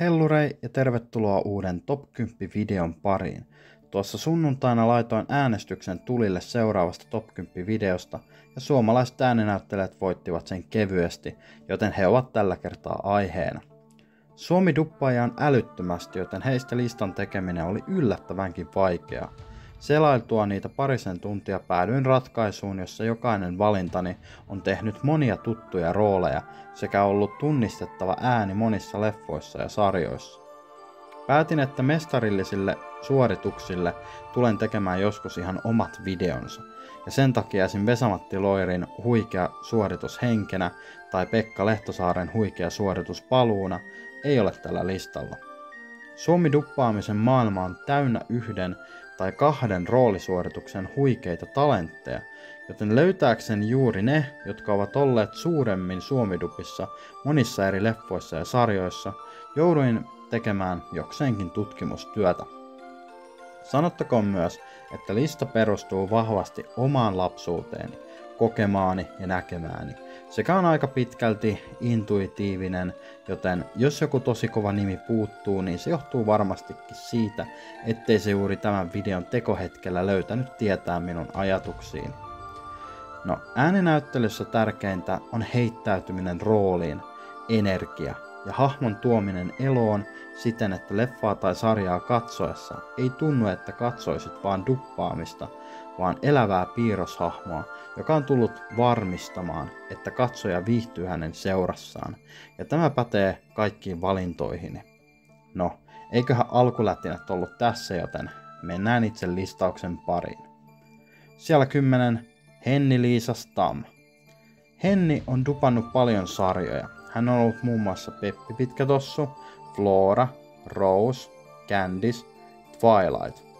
Hellurei ja tervetuloa uuden Top 10 videon pariin. Tuossa sunnuntaina laitoin äänestyksen tulille seuraavasta Top 10 videosta ja suomalaiset ääninäyttelijät voittivat sen kevyesti, joten he ovat tällä kertaa aiheena. Suomi duppaaja on älyttömästi, joten heistä listan tekeminen oli yllättävänkin vaikeaa. Selailtua niitä parisen tuntia päädyin ratkaisuun, jossa jokainen valintani on tehnyt monia tuttuja rooleja sekä ollut tunnistettava ääni monissa leffoissa ja sarjoissa. Päätin, että mestarillisille suorituksille tulen tekemään joskus ihan omat videonsa, ja sen takia esim. Vesamatti Loirin huikea suoritus henkenä tai Pekka Lehtosaaren huikea suoritus paluuna ei ole tällä listalla. Suomi-duppaamisen maailma on täynnä yhden tai kahden roolisuorituksen huikeita talentteja, joten löytääkseni juuri ne, jotka ovat olleet suuremmin suomidupissa monissa eri leffoissa ja sarjoissa, jouduin tekemään jokseenkin tutkimustyötä. Sanottakoon myös, että lista perustuu vahvasti omaan lapsuuteeni, kokemaani ja näkemääni, sekä on aika pitkälti intuitiivinen, joten jos joku tosi kova nimi puuttuu, niin se johtuu varmastikin siitä, ettei se juuri tämän videon tekohetkellä löytänyt tietää minun ajatuksiin. No, ääninäyttelyssä tärkeintä on heittäytyminen rooliin, energia ja hahmon tuominen eloon siten, että leffaa tai sarjaa katsoessa ei tunnu, että katsoisit vaan duppaamista, vaan elävää piirroshahmoa, joka on tullut varmistamaan, että katsoja viihtyy hänen seurassaan. Ja tämä pätee kaikkiin valintoihin. No, eiköhän alkulätinät ollut tässä, joten mennään itse listauksen pariin. Siellä 10. Henni-Liisa Stam. Henni on dupannut paljon sarjoja. Hän on ollut muun muassa Peppi Pitkätossu, Flora, Rose, Candice, Twilight –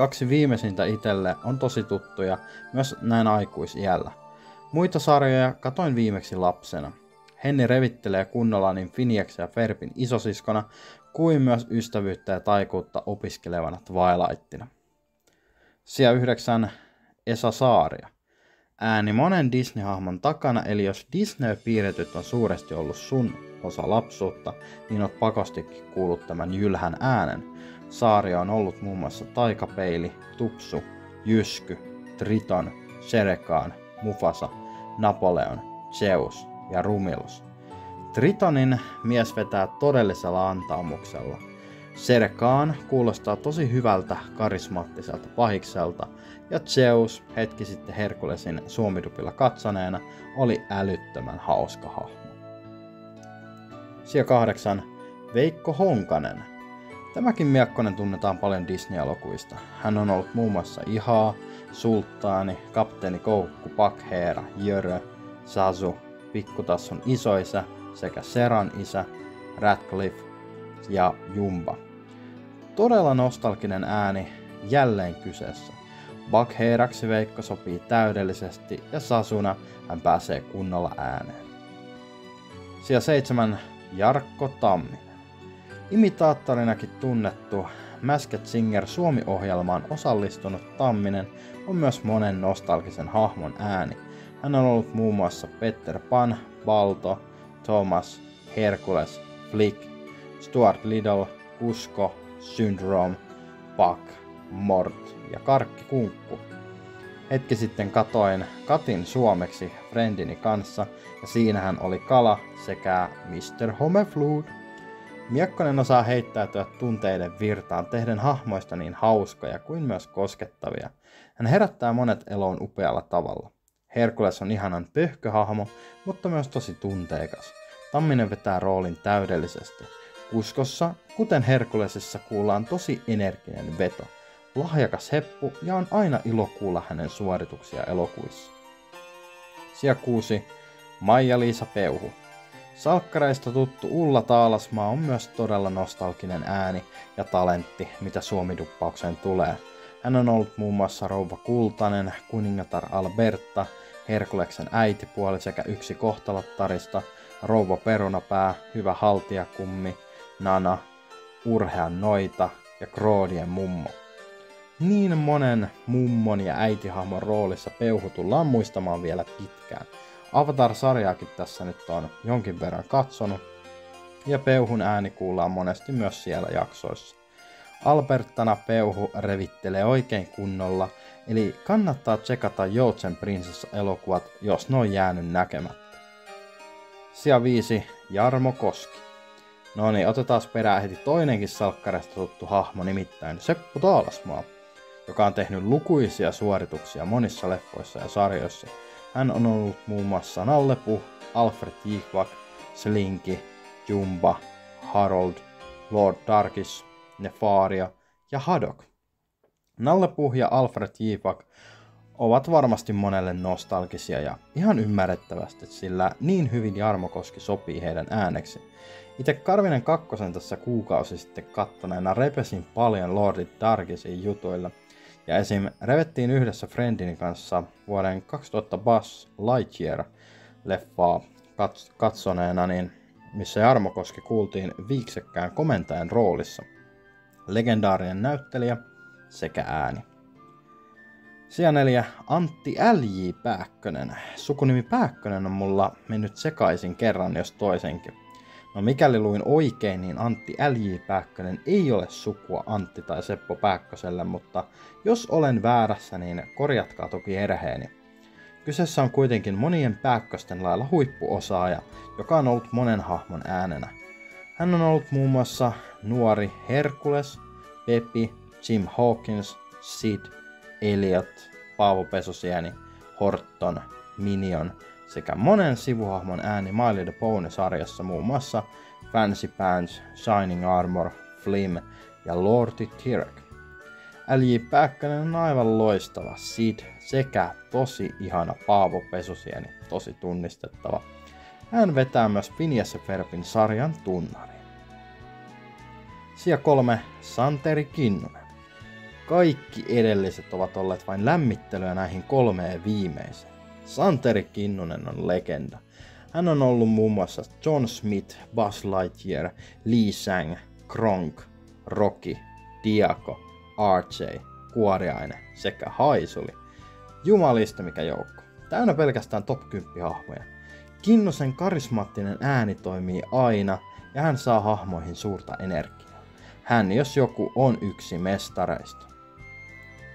Kaksi viimeisintä itelle on tosi tuttuja myös näin aikuisiällä. Muita sarjoja katoin viimeksi lapsena. Henni revittelee kunnolla niin Finiax ja Ferpin isosiskona kuin myös ystävyyttä ja taikuutta opiskelevana Twilighttina. Sija 9. Esa Saaria. Ääni monen Disney-hahmon takana, eli jos Disney-piirretyt on suuresti ollut sun osa lapsuutta, niin oot pakostikin kuullut tämän jylhän äänen, Saaria on ollut muun muassa Taikapeili, Tupsu, Jysky, Triton, Sherekaan, Mufasa, Napoleon, Zeus ja Rumilus. Tritonin mies vetää todellisella antaumuksella. Serkaan kuulostaa tosi hyvältä karismaattiselta pahikselta, ja Zeus, hetki sitten Herkulesin suomidupilla katsoneena, oli älyttömän hauska hahmo. Sija kahdeksan. Veikko Honkanen Tämäkin miekkonen tunnetaan paljon Disney-elokuista. Hän on ollut muun muassa Ihaa, Sulttaani, Kapteeni Koukku, Pakheera, Jörö, Sasu, Pikkutassun isoisä sekä Seran isä, Radcliffe ja Jumba. Todella nostalginen ääni jälleen kyseessä. Bakheeraksi Veikko sopii täydellisesti ja Sasuna hän pääsee kunnolla ääneen. Sija 7. Jarkko Tammi. Imitaattorinakin tunnettu Masked Singer Suomi-ohjelmaan osallistunut Tamminen on myös monen nostalgisen hahmon ääni. Hän on ollut muun muassa Peter Pan, Balto, Thomas, Hercules, Flick, Stuart Little, Kusko, Syndrome, Puck, Mort ja Karkki Kunkku. Hetki sitten katoin Katin suomeksi friendini kanssa ja siinähän oli Kala sekä Mr. Homeflood. Miekkonen osaa heittäytyä tunteiden virtaan, tehden hahmoista niin hauskoja kuin myös koskettavia. Hän herättää monet eloon upealla tavalla. Herkules on ihanan pöhköhahmo, mutta myös tosi tunteikas. Tamminen vetää roolin täydellisesti. Kuskossa, kuten Herkulesissa, kuullaan tosi energinen veto. Lahjakas heppu ja on aina ilo kuulla hänen suorituksia elokuissa. Sija 6. Maija-Liisa Peuhu. Salkkareista tuttu Ulla Taalasmaa on myös todella nostalginen ääni ja talentti, mitä suomiduppaukseen tulee. Hän on ollut muun muassa Rouva Kultanen, kuningatar Alberta, Herkuleksen äitipuoli sekä yksi kohtalottarista, Rouva Perunapää, Hyvä haltiakummi, Nana, Urhean noita ja Kroodien mummo. Niin monen mummon ja äitihahmon roolissa peuhu tullaan muistamaan vielä pitkään – Avatar-sarjaakin tässä nyt on jonkin verran katsonut. ja Peuhun ääni kuullaan monesti myös siellä jaksoissa. Albertana Peuhu revittelee oikein kunnolla, eli kannattaa tsekata Joutsen prinsessa-elokuvat, jos ne on jäänyt näkemättä. Sija 5. Jarmo Koski. No niin, otetaan perään heti toinenkin salkkarista tuttu hahmo, nimittäin Seppo Taalasmaa, joka on tehnyt lukuisia suorituksia monissa leffoissa ja sarjoissa. Hän on ollut muun muassa Nallepu, Alfred Jihvak, Slinky, Jumba, Harold, Lord Darkis, Nefaria ja Hadok. Nallepu ja Alfred Jihvak ovat varmasti monelle nostalgisia ja ihan ymmärrettävästi, sillä niin hyvin Jarmo Koski sopii heidän ääneksi. Itse Karvinen kakkosen tässä kuukausi sitten kattoneena repesin paljon Lordit Darkisin jutuilla, ja esim. revettiin yhdessä Friendin kanssa vuoden 2000 Buzz Lightyear-leffaa kats- katsoneena, niin missä Jarmo Koski kuultiin viiksekkään komentajan roolissa. Legendaarinen näyttelijä sekä ääni. Sija neljä, Antti L.J. Pääkkönen. Sukunimi Pääkkönen on mulla mennyt sekaisin kerran jos toisenkin. No mikäli luin oikein, niin Antti L.J. Pääkkönen ei ole sukua Antti tai Seppo Pääkköselle, mutta jos olen väärässä, niin korjatkaa toki erheeni. Kyseessä on kuitenkin monien Pääkkösten lailla huippuosaaja, joka on ollut monen hahmon äänenä. Hän on ollut muun muassa nuori Herkules, Pepi, Jim Hawkins, Sid, Elliot, Paavo Pesosieni, Horton, Minion sekä monen sivuhahmon ääni My Little Pony-sarjassa muun muassa Fancy Pants, Shining Armor, Flim ja Lordi Tirek. L.J. Pääkkönen on aivan loistava Sid sekä tosi ihana Paavo Pesusieni, tosi tunnistettava. Hän vetää myös Phineas Ferbin sarjan tunnari. Sija kolme Santeri Kinnunen. Kaikki edelliset ovat olleet vain lämmittelyä näihin kolmeen viimeiseen. Santeri Kinnunen on legenda. Hän on ollut muun muassa John Smith, Buzz Lightyear, Lee Sang, Kronk, Rocky, Diako, RJ, Kuoriainen sekä Haisuli. Jumalista mikä joukko. Täynnä pelkästään top 10 hahmoja. Kinnosen karismaattinen ääni toimii aina ja hän saa hahmoihin suurta energiaa. Hän jos joku on yksi mestareista.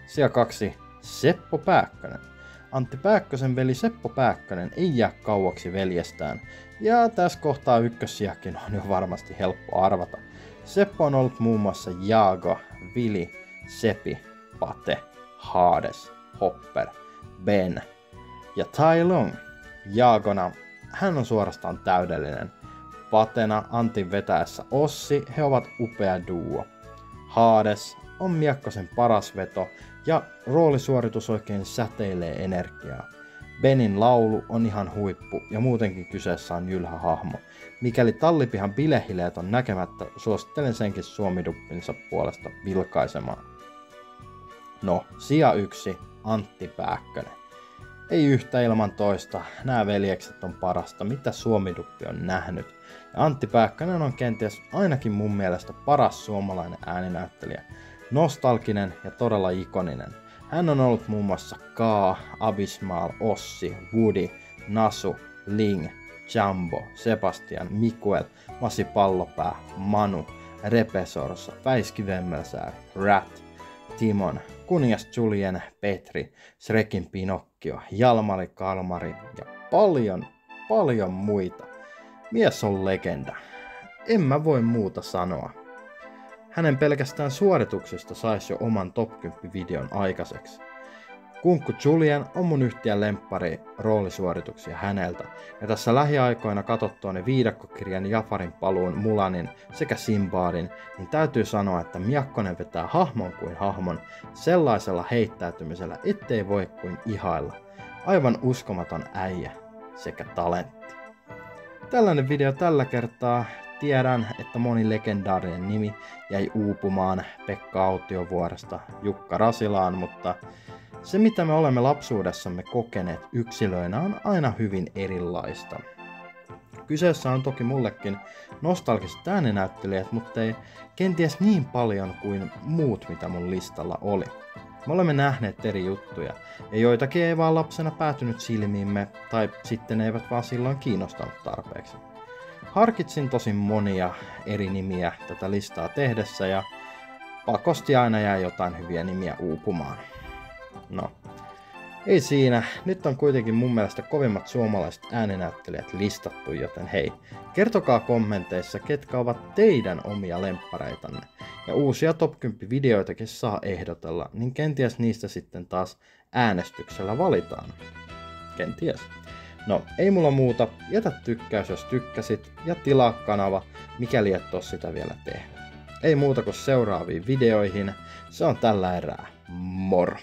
Sija 2. Seppo Pääkkönen. Antti Pääkkösen veli Seppo Pääkkönen ei jää kauaksi veljestään, ja tässä kohtaa ykkössiäkin on jo varmasti helppo arvata. Seppo on ollut muun muassa Jaago, Vili, Sepi, Pate, Hades, Hopper, Ben ja Tai Long. Jaagona hän on suorastaan täydellinen. Patena Antin vetäessä Ossi, he ovat upea duo. Hades on Miekkosen paras veto ja roolisuoritus oikein säteilee energiaa. Benin laulu on ihan huippu ja muutenkin kyseessä on jylhä hahmo. Mikäli tallipihan bilehileet on näkemättä, suosittelen senkin suomiduppinsa puolesta vilkaisemaan. No, sija yksi, Antti Pääkkönen. Ei yhtä ilman toista, nämä veljekset on parasta, mitä Suomiduppi on nähnyt. Ja Antti Pääkkönen on kenties ainakin mun mielestä paras suomalainen ääninäyttelijä. Nostalginen ja todella ikoninen. Hän on ollut muun muassa Kaa, Abismal, Ossi, Woody, Nasu, Ling, Jumbo, Sebastian, Mikuel, Masi Pallopää, Manu, Repesorsa, Päiski Vemmelsääri, Rat, Timon, Kuningas Julien, Petri, Srekin Pinokkio, Jalmari Kalmari ja paljon, paljon muita. Mies on legenda. En mä voi muuta sanoa. Hänen pelkästään suorituksesta saisi jo oman top 10 videon aikaiseksi. Kunkku Julian on mun yhtiön lemppari roolisuorituksia häneltä, ja tässä lähiaikoina katsottuani viidakkokirjan Jafarin paluun Mulanin sekä Simbaadin, niin täytyy sanoa, että Miakkonen vetää hahmon kuin hahmon sellaisella heittäytymisellä, ettei voi kuin ihailla. Aivan uskomaton äijä sekä talentti. Tällainen video tällä kertaa. Tiedän, että moni legendaarinen nimi jäi uupumaan Pekka Autiovuoresta Jukka Rasilaan, mutta se, mitä me olemme lapsuudessamme kokeneet yksilöinä, on aina hyvin erilaista. Kyseessä on toki mullekin nostalgiset ääninäyttelijät, mutta ei kenties niin paljon kuin muut, mitä mun listalla oli. Me olemme nähneet eri juttuja, ja joitakin ei vaan lapsena päätynyt silmiimme, tai sitten eivät vaan silloin kiinnostanut tarpeeksi. Harkitsin tosin monia eri nimiä tätä listaa tehdessä ja pakosti aina jää jotain hyviä nimiä uupumaan. No, ei siinä. Nyt on kuitenkin mun mielestä kovimmat suomalaiset ääninäyttelijät listattu, joten hei, kertokaa kommenteissa, ketkä ovat teidän omia lemppareitanne. Ja uusia top 10 videoitakin saa ehdotella, niin kenties niistä sitten taas äänestyksellä valitaan. Kenties. No, ei mulla muuta. Jätä tykkäys, jos tykkäsit, ja tilaa kanava, mikäli et oo sitä vielä tehnyt. Ei muuta kuin seuraaviin videoihin. Se on tällä erää. Moro!